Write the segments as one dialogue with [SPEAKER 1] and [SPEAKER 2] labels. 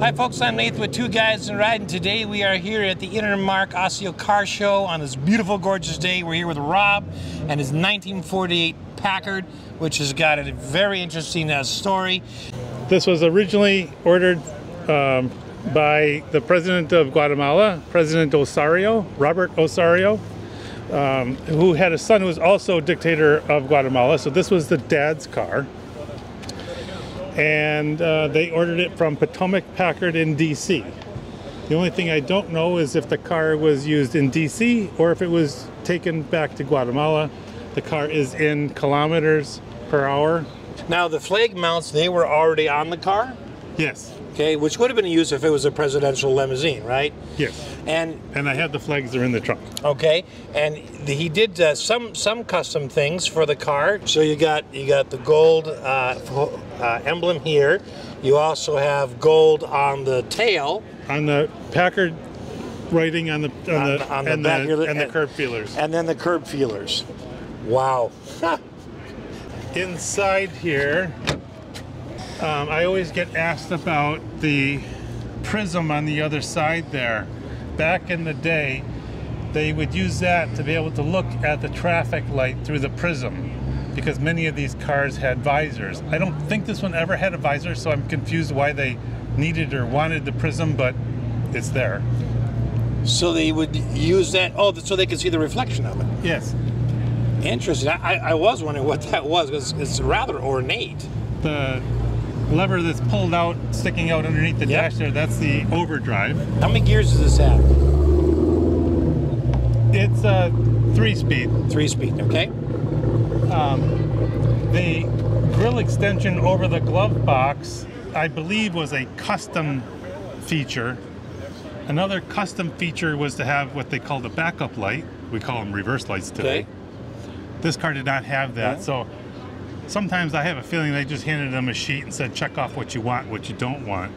[SPEAKER 1] Hi folks, I'm Nathan with Two Guys and Ride, and Today we are here at the InterMarque Osseo Car Show on this beautiful, gorgeous day. We're here with Rob and his 1948 Packard, which has got a very interesting uh, story.
[SPEAKER 2] This was originally ordered um, by the president of Guatemala, President Osorio, Robert Osorio, um, who had a son who was also dictator of Guatemala. So this was the dad's car. And uh, they ordered it from Potomac Packard in DC. The only thing I don't know is if the car was used in DC or if it was taken back to Guatemala. The car is in kilometers per hour.
[SPEAKER 1] Now the flag mounts, they were already on the car,
[SPEAKER 2] Yes,
[SPEAKER 1] okay, which would have been used if it was a presidential limousine, right?
[SPEAKER 2] yes.
[SPEAKER 1] And
[SPEAKER 2] And I have the flags are in the trunk.
[SPEAKER 1] Okay, and the, he did uh, some some custom things for the car. So you got you got the gold uh, uh, emblem here. You also have gold on the tail
[SPEAKER 2] On the Packard writing on the on,
[SPEAKER 1] On
[SPEAKER 2] the,
[SPEAKER 1] on the
[SPEAKER 2] and,
[SPEAKER 1] back
[SPEAKER 2] the,
[SPEAKER 1] the-
[SPEAKER 2] and the curb feelers.
[SPEAKER 1] and then the curb feelers. Wow.
[SPEAKER 2] Inside here, um, I always get asked about the prism on the other side there. Back in the day, they would use that to be able to look at the traffic light through the prism because many of these cars had visors. I don't think this one ever had a visor, so I'm confused why they needed or wanted the prism, but it's there.
[SPEAKER 1] so they would use that. Oh, so they could see the reflection of it.
[SPEAKER 2] Yes.
[SPEAKER 1] Interesting. I, I was wondering what that was because it's rather ornate.
[SPEAKER 2] the lever that's pulled out, sticking out underneath the
[SPEAKER 1] Yep.
[SPEAKER 2] dash there, that's the overdrive.
[SPEAKER 1] How many gears does this have?
[SPEAKER 2] It's a three speed.
[SPEAKER 1] Three speed. Okay.
[SPEAKER 2] Um, the grill extension over the glove box, I believe, was a custom feature. Another custom feature was to have what they called a backup light. We call them reverse lights today.
[SPEAKER 1] Okay.
[SPEAKER 2] This car did not have that.
[SPEAKER 1] Yeah.
[SPEAKER 2] So sometimes I have a feeling they just handed them a sheet and said, check off what you want, what you don't want.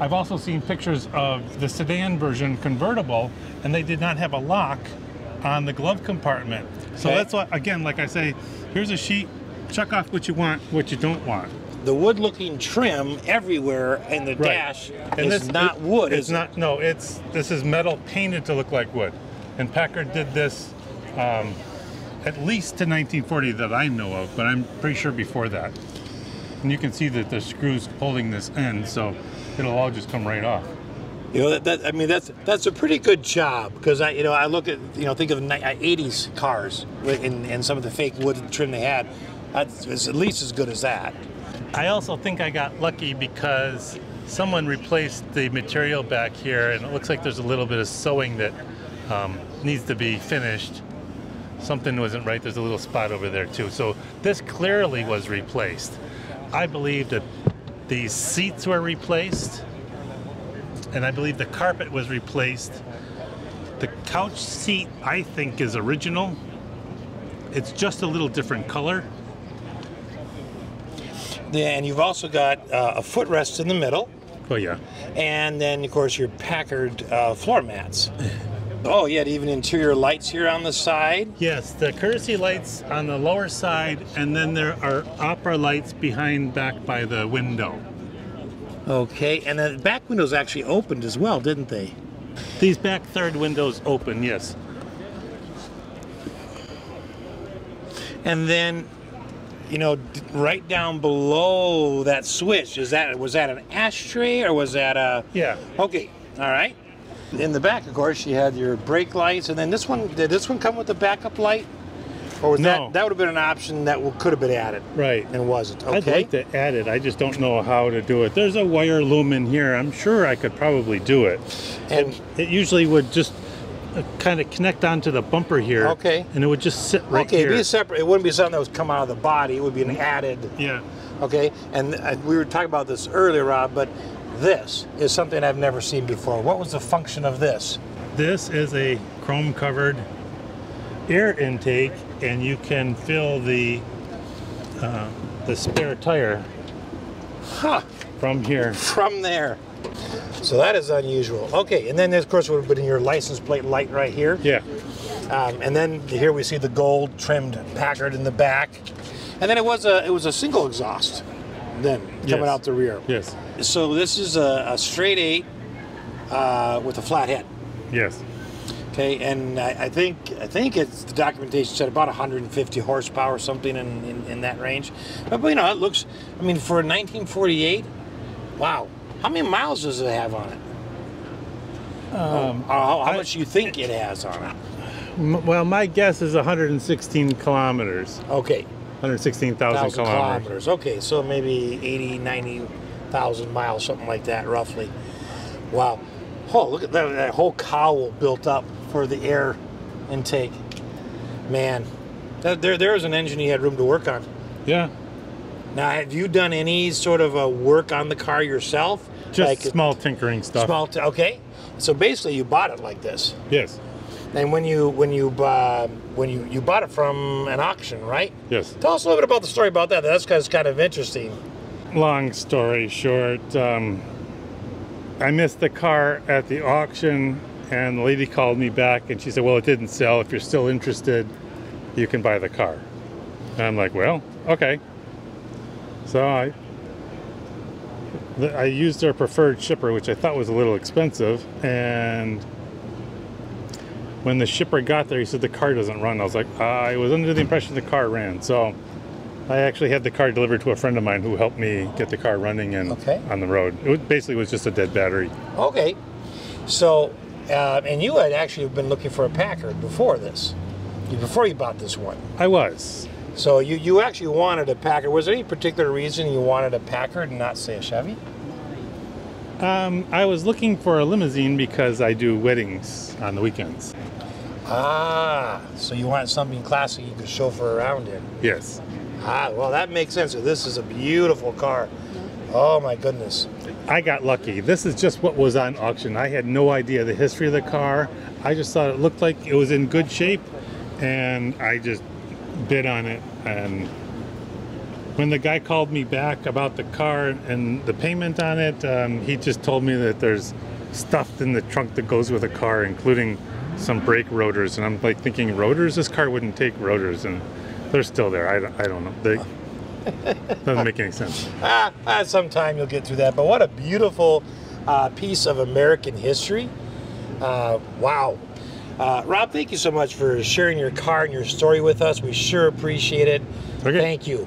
[SPEAKER 2] I've also seen pictures of the sedan version convertible, and they did not have a lock on the glove compartment. So
[SPEAKER 1] Okay.
[SPEAKER 2] that's what, again, like I say, here's a sheet, check off what you want, what you don't want.
[SPEAKER 1] The wood-looking trim everywhere in the dash is
[SPEAKER 2] this-
[SPEAKER 1] not
[SPEAKER 2] it-
[SPEAKER 1] wood.
[SPEAKER 2] It's
[SPEAKER 1] is it?
[SPEAKER 2] not. No, it's this is metal painted to look like wood, and Packard did this um, at least to 1940 that I know of, but I'm pretty sure before that. And you can see that the screws holding this in, so it'll all just come right off.
[SPEAKER 1] You know, that, that I mean, that's that's a pretty good job because I, you know, I look at, you know, think of uh, '80s cars and, and some of the fake wood trim they had. That's it's at least as good as that.
[SPEAKER 2] I also think I got lucky because someone replaced the material back here, and it looks like there's a little bit of sewing that um, needs to be finished. Something wasn't right. There's a little spot over there too. So this clearly was replaced. I believe that these seats were replaced, and I believe the carpet was replaced. The couch seat, I think, is original. It's just a little different color.
[SPEAKER 1] And you've also got uh, a footrest in the middle,
[SPEAKER 2] Oh yeah.
[SPEAKER 1] and then of course your Packard uh, floor mats. Oh, you had even interior lights here on the side.
[SPEAKER 2] Yes, the courtesy lights on the lower side, and then there are opera lights behind back by the window.
[SPEAKER 1] Okay, and the back windows actually opened as well, didn't they?
[SPEAKER 2] These back third windows open, yes.
[SPEAKER 1] And then, you know, right down below that switch, is that was that an ashtray or was that a?
[SPEAKER 2] Yeah.
[SPEAKER 1] Okay, all right. In the back, of course, you had your brake lights, and then this one. Did this one come with a backup light, or was
[SPEAKER 2] No.
[SPEAKER 1] that that would have been an option that could have been added
[SPEAKER 2] Right.
[SPEAKER 1] and wasn't? Okay.
[SPEAKER 2] I'd like to add it. I just don't know how to do it. There's a wire loom in here. I'm sure I could probably do it.
[SPEAKER 1] and
[SPEAKER 2] It usually would just kind of connect onto the bumper here.
[SPEAKER 1] Okay.
[SPEAKER 2] And it would just sit right
[SPEAKER 1] okay,
[SPEAKER 2] here.
[SPEAKER 1] be a separate. It wouldn't be something that would come out of the body. It would be an added.
[SPEAKER 2] yeah.
[SPEAKER 1] Okay, and uh, we were talking about this earlier, Rob, but this is something I've never seen before. What was the function of this?
[SPEAKER 2] This is a chrome covered air intake, and you can fill the uh, the spare tire
[SPEAKER 1] Huh.
[SPEAKER 2] from here.
[SPEAKER 1] from there. So that is unusual. Okay, and then of course would have been your license plate light right here.
[SPEAKER 2] Yeah.
[SPEAKER 1] Um, and then here we see the gold trimmed Packard in the back. And then it was a it was a single exhaust. Then coming
[SPEAKER 2] Yes.
[SPEAKER 1] out the rear.
[SPEAKER 2] Yes.
[SPEAKER 1] So this is a, a straight eight uh, with a flat head.
[SPEAKER 2] Yes.
[SPEAKER 1] Okay, and I, I think I think it's the documentation said about 150 horsepower, something in, in, in that range. But, but you know, it looks. I mean, for a 1948, wow. How many miles does it have on it? Um, how, how
[SPEAKER 2] I-
[SPEAKER 1] much do you think it has on it?
[SPEAKER 2] M- well, my guess is 116 kilometers.
[SPEAKER 1] Okay,
[SPEAKER 2] 116,000
[SPEAKER 1] thousand
[SPEAKER 2] kilometers.
[SPEAKER 1] kilometers. Okay, so maybe 80, 90,000 miles, something like that, roughly. Wow. Oh, look at that, that whole cowl built up for the air intake. Man, that, there, there was an engine you had room to work on.
[SPEAKER 2] Yeah.
[SPEAKER 1] Now, have you done any sort of a work on the car yourself?
[SPEAKER 2] Just small tinkering stuff.
[SPEAKER 1] small. T- okay, so basically, you bought it like this,
[SPEAKER 2] Yes.
[SPEAKER 1] And when you when you uh, when you you bought it from an auction, right?
[SPEAKER 2] Yes.
[SPEAKER 1] Tell us a little bit about the story about that. That's kind of, kind of interesting.
[SPEAKER 2] Long story short, um, I missed the car at the auction, and the lady called me back, and she said, "Well, it didn't sell. If you're still interested, you can buy the car." And I'm like, "Well, okay." So I I used their preferred shipper, which I thought was a little expensive, and when the shipper got there, he said the car doesn't run. I was like, I was under the impression the car ran, so. I actually had the car delivered to a friend of mine who helped me get the car running and
[SPEAKER 1] Okay.
[SPEAKER 2] on the road. It was, basically was just a dead battery.
[SPEAKER 1] Okay, so uh, and you had actually been looking for a Packard before this, before you bought this one.
[SPEAKER 2] I was.
[SPEAKER 1] So you you actually wanted a Packard. Was there any particular reason you wanted a Packard and not say a Chevy?
[SPEAKER 2] Um, I was looking for a limousine because I do weddings on the weekends.
[SPEAKER 1] Ah, so you want something classic you could chauffeur around in.
[SPEAKER 2] Yes.
[SPEAKER 1] Ah, well that makes sense. This is a beautiful car. Oh my goodness.
[SPEAKER 2] I got lucky. This is just what was on auction. I had no idea the history of the car. I just thought it looked like it was in good shape and I just bid on it and when the guy called me back about the car and the payment on it, um, he just told me that there's stuff in the trunk that goes with a car, including some brake rotors. And I'm like thinking, rotors? This car wouldn't take rotors, and they're still there. I, don't- I don't know. They, doesn't make any sense.
[SPEAKER 1] Ah, ah, sometime you'll get through that. But what a beautiful uh, piece of American history. Uh, wow. Uh, Rob, thank you so much for sharing your car and your story with us. We sure appreciate it.
[SPEAKER 2] Okay.
[SPEAKER 1] Thank you.